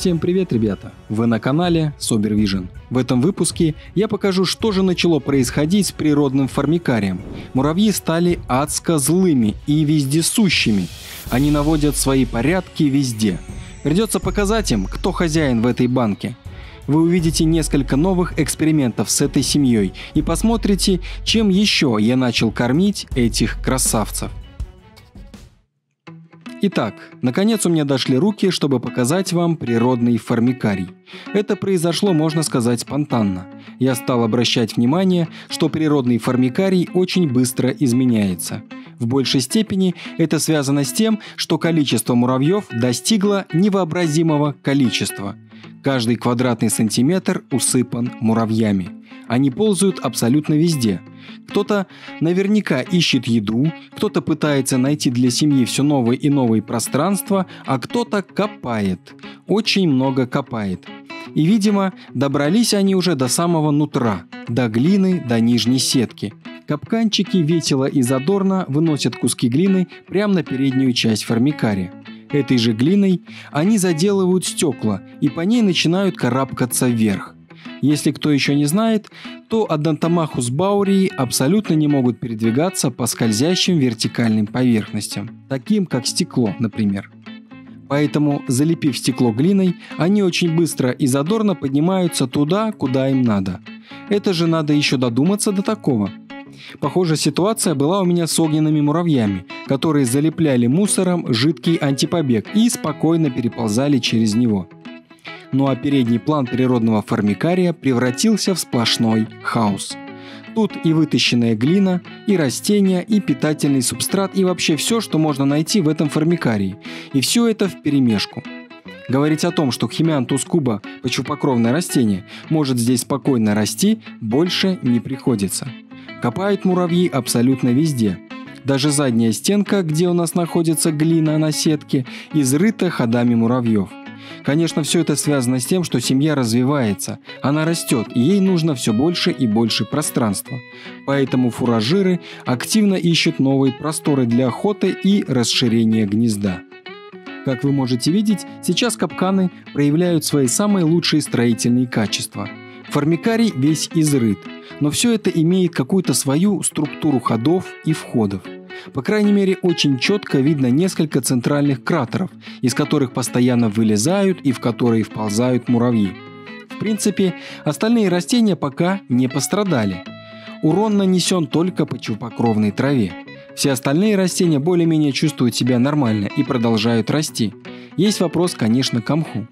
Всем привет, ребята! Вы на канале Собервижн. В этом выпуске я покажу, что же начало происходить с природным формикарием. Муравьи стали адско злыми и вездесущими. Они наводят свои порядки везде. Придется показать им, кто хозяин в этой банке. Вы увидите несколько новых экспериментов с этой семьей и посмотрите, чем еще я начал кормить этих красавцев. Итак, наконец у меня дошли руки, чтобы показать вам природный формикарий. Это произошло, можно сказать, спонтанно. Я стал обращать внимание, что природный формикарий очень быстро изменяется. В большей степени это связано с тем, что количество муравьев достигло невообразимого количества. Каждый квадратный сантиметр усыпан муравьями. Они ползают абсолютно везде. Кто-то наверняка ищет еду, кто-то пытается найти для семьи все новые и новые пространства, а кто-то копает. Очень много копает. И, видимо, добрались они уже до самого нутра, до глины, до нижней сетки. Капканчики весело и задорно выносят куски глины прямо на переднюю часть формикария. Этой же глиной они заделывают стекла и по ней начинают карабкаться вверх. Если кто еще не знает, то Адантомахус баурии абсолютно не могут передвигаться по скользящим вертикальным поверхностям, таким как стекло, например. Поэтому, залепив стекло глиной, они очень быстро и задорно поднимаются туда, куда им надо. Это же надо еще додуматься до такого. Похожая ситуация была у меня с огненными муравьями, которые залепляли мусором жидкий антипобег и спокойно переползали через него ну а передний план природного формикария превратился в сплошной хаос. Тут и вытащенная глина, и растения, и питательный субстрат, и вообще все, что можно найти в этом формикарии. И все это в перемешку. Говорить о том, что химиантус куба – почвопокровное растение, может здесь спокойно расти, больше не приходится. Копают муравьи абсолютно везде. Даже задняя стенка, где у нас находится глина на сетке, изрыта ходами муравьев. Конечно, все это связано с тем, что семья развивается, она растет, и ей нужно все больше и больше пространства. Поэтому фуражиры активно ищут новые просторы для охоты и расширения гнезда. Как вы можете видеть, сейчас капканы проявляют свои самые лучшие строительные качества. Формикарий весь изрыт, но все это имеет какую-то свою структуру ходов и входов – по крайней мере, очень четко видно несколько центральных кратеров, из которых постоянно вылезают и в которые вползают муравьи. В принципе, остальные растения пока не пострадали. Урон нанесен только по чупокровной траве. Все остальные растения более-менее чувствуют себя нормально и продолжают расти. Есть вопрос, конечно, к мху.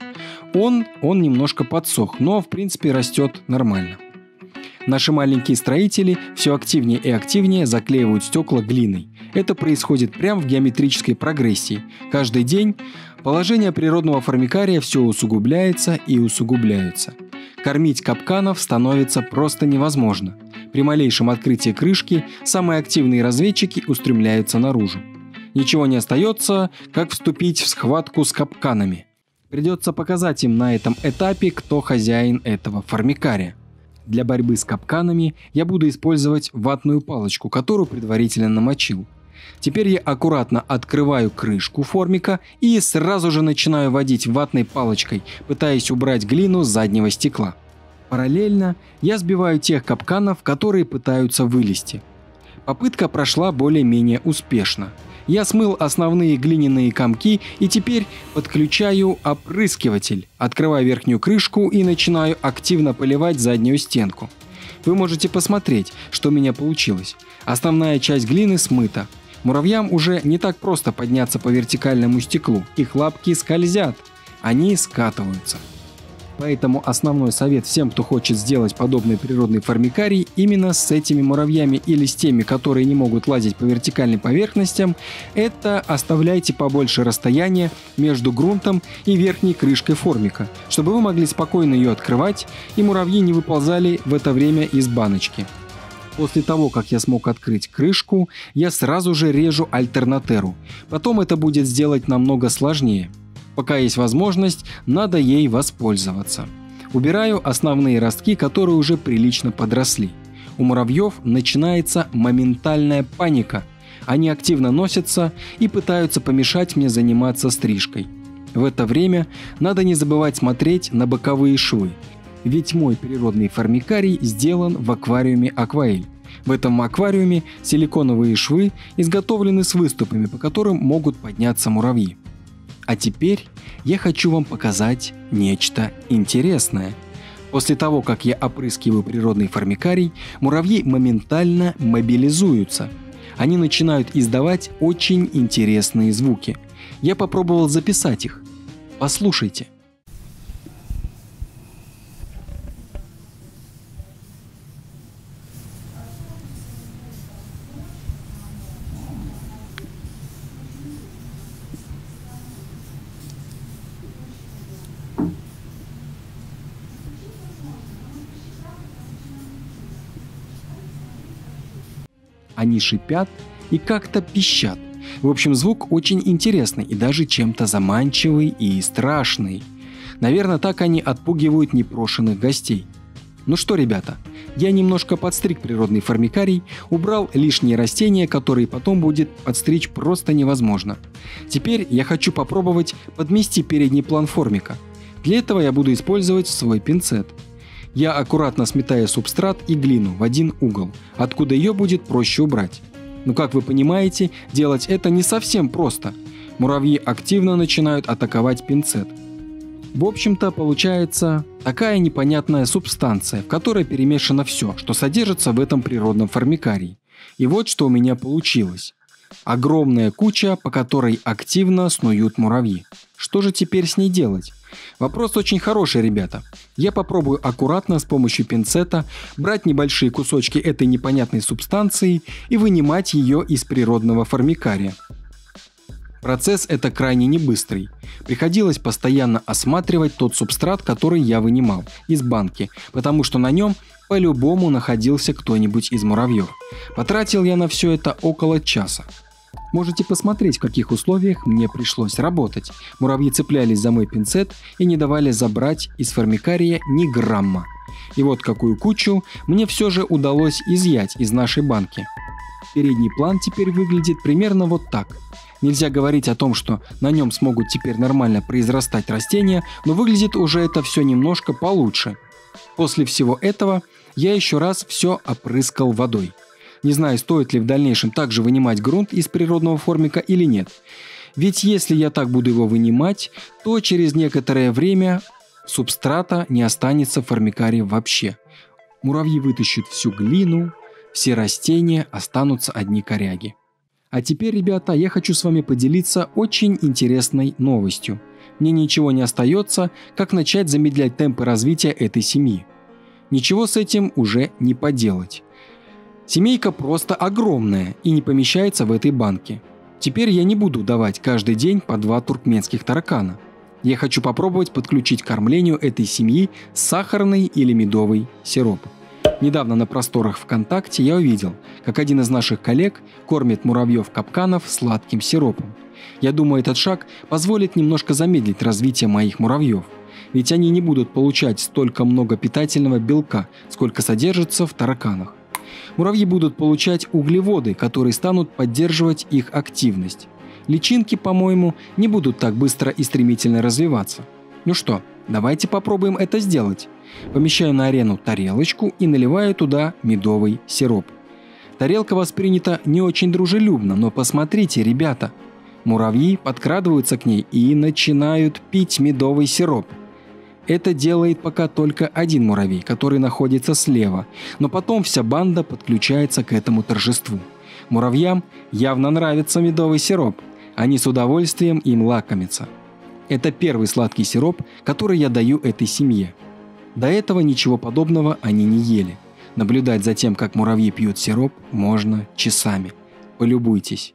Он, он немножко подсох, но в принципе растет нормально. Наши маленькие строители все активнее и активнее заклеивают стекла глиной. Это происходит прямо в геометрической прогрессии. Каждый день положение природного формикария все усугубляется и усугубляется. Кормить капканов становится просто невозможно. При малейшем открытии крышки самые активные разведчики устремляются наружу. Ничего не остается, как вступить в схватку с капканами. Придется показать им на этом этапе, кто хозяин этого формикария. Для борьбы с капканами я буду использовать ватную палочку, которую предварительно намочил. Теперь я аккуратно открываю крышку формика и сразу же начинаю водить ватной палочкой, пытаясь убрать глину с заднего стекла. Параллельно я сбиваю тех капканов, которые пытаются вылезти. Попытка прошла более-менее успешно. Я смыл основные глиняные комки и теперь подключаю опрыскиватель, открываю верхнюю крышку и начинаю активно поливать заднюю стенку. Вы можете посмотреть, что у меня получилось. Основная часть глины смыта, Муравьям уже не так просто подняться по вертикальному стеклу, их лапки скользят, они скатываются. Поэтому основной совет всем, кто хочет сделать подобный природный формикарий именно с этими муравьями или с теми, которые не могут лазить по вертикальным поверхностям, это оставляйте побольше расстояния между грунтом и верхней крышкой формика, чтобы вы могли спокойно ее открывать и муравьи не выползали в это время из баночки. После того, как я смог открыть крышку, я сразу же режу альтернатеру. Потом это будет сделать намного сложнее. Пока есть возможность, надо ей воспользоваться. Убираю основные ростки, которые уже прилично подросли. У муравьев начинается моментальная паника. Они активно носятся и пытаются помешать мне заниматься стрижкой. В это время надо не забывать смотреть на боковые швы, ведь мой природный формикарий сделан в аквариуме Акваэль. В этом аквариуме силиконовые швы изготовлены с выступами, по которым могут подняться муравьи. А теперь я хочу вам показать нечто интересное. После того, как я опрыскиваю природный формикарий, муравьи моментально мобилизуются. Они начинают издавать очень интересные звуки. Я попробовал записать их. Послушайте. Они шипят и как-то пищат. В общем, звук очень интересный и даже чем-то заманчивый и страшный. Наверное, так они отпугивают непрошенных гостей. Ну что, ребята, я немножко подстриг природный формикарий, убрал лишние растения, которые потом будет подстричь просто невозможно. Теперь я хочу попробовать подмести передний план формика. Для этого я буду использовать свой пинцет – я аккуратно сметаю субстрат и глину в один угол, откуда ее будет проще убрать. Но как вы понимаете, делать это не совсем просто. Муравьи активно начинают атаковать пинцет. В общем-то, получается такая непонятная субстанция, в которой перемешано все, что содержится в этом природном формикарии. И вот что у меня получилось. Огромная куча, по которой активно снуют муравьи. Что же теперь с ней делать? Вопрос очень хороший, ребята. Я попробую аккуратно с помощью пинцета брать небольшие кусочки этой непонятной субстанции и вынимать ее из природного формикария. Процесс это крайне небыстрый. Приходилось постоянно осматривать тот субстрат, который я вынимал из банки, потому что на нем по-любому находился кто-нибудь из муравьев. Потратил я на все это около часа. Можете посмотреть, в каких условиях мне пришлось работать. Муравьи цеплялись за мой пинцет и не давали забрать из формикария ни грамма. И вот какую кучу мне все же удалось изъять из нашей банки. Передний план теперь выглядит примерно вот так. Нельзя говорить о том, что на нем смогут теперь нормально произрастать растения, но выглядит уже это все немножко получше. После всего этого я еще раз все опрыскал водой. Не знаю, стоит ли в дальнейшем также вынимать грунт из природного формика или нет. Ведь если я так буду его вынимать, то через некоторое время субстрата не останется в формикаре вообще. Муравьи вытащат всю глину, все растения, останутся одни коряги. А теперь, ребята, я хочу с вами поделиться очень интересной новостью. Мне ничего не остается, как начать замедлять темпы развития этой семьи. Ничего с этим уже не поделать. Семейка просто огромная и не помещается в этой банке. Теперь я не буду давать каждый день по два туркменских таракана. Я хочу попробовать подключить к кормлению этой семьи сахарный или медовый сироп. Недавно на просторах ВКонтакте я увидел, как один из наших коллег кормит муравьев капканов сладким сиропом. Я думаю, этот шаг позволит немножко замедлить развитие моих муравьев, ведь они не будут получать столько много питательного белка, сколько содержится в тараканах. Муравьи будут получать углеводы, которые станут поддерживать их активность. Личинки, по-моему, не будут так быстро и стремительно развиваться. Ну что, давайте попробуем это сделать. Помещаю на арену тарелочку и наливаю туда медовый сироп. Тарелка воспринята не очень дружелюбно, но посмотрите, ребята. Муравьи подкрадываются к ней и начинают пить медовый сироп. Это делает пока только один муравей, который находится слева, но потом вся банда подключается к этому торжеству. Муравьям явно нравится медовый сироп. Они с удовольствием им лакомятся. Это первый сладкий сироп, который я даю этой семье. До этого ничего подобного они не ели. Наблюдать за тем, как муравьи пьют сироп, можно часами. Полюбуйтесь.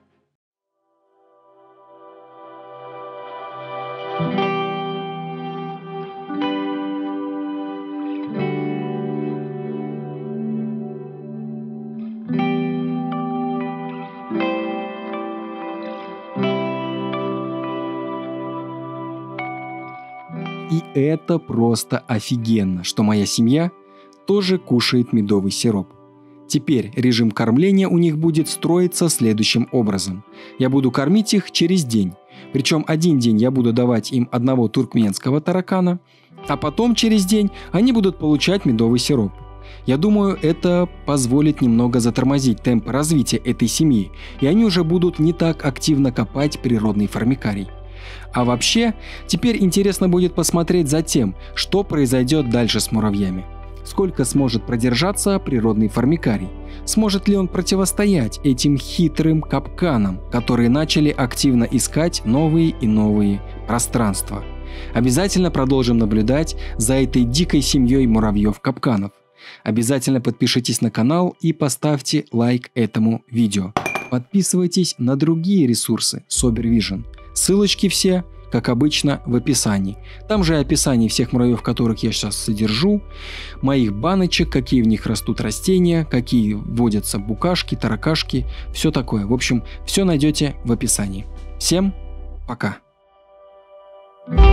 И это просто офигенно, что моя семья тоже кушает медовый сироп. Теперь режим кормления у них будет строиться следующим образом. Я буду кормить их через день. Причем один день я буду давать им одного туркменского таракана, а потом через день они будут получать медовый сироп. Я думаю, это позволит немного затормозить темп развития этой семьи, и они уже будут не так активно копать природный формикарий. А вообще, теперь интересно будет посмотреть за тем, что произойдет дальше с муравьями. Сколько сможет продержаться природный формикарий? Сможет ли он противостоять этим хитрым капканам, которые начали активно искать новые и новые пространства? Обязательно продолжим наблюдать за этой дикой семьей муравьев-капканов. Обязательно подпишитесь на канал и поставьте лайк этому видео. Подписывайтесь на другие ресурсы Sober Ссылочки все, как обычно, в описании. Там же описание всех муравьев, которых я сейчас содержу, моих баночек, какие в них растут растения, какие водятся букашки, таракашки, все такое. В общем, все найдете в описании. Всем пока! thank you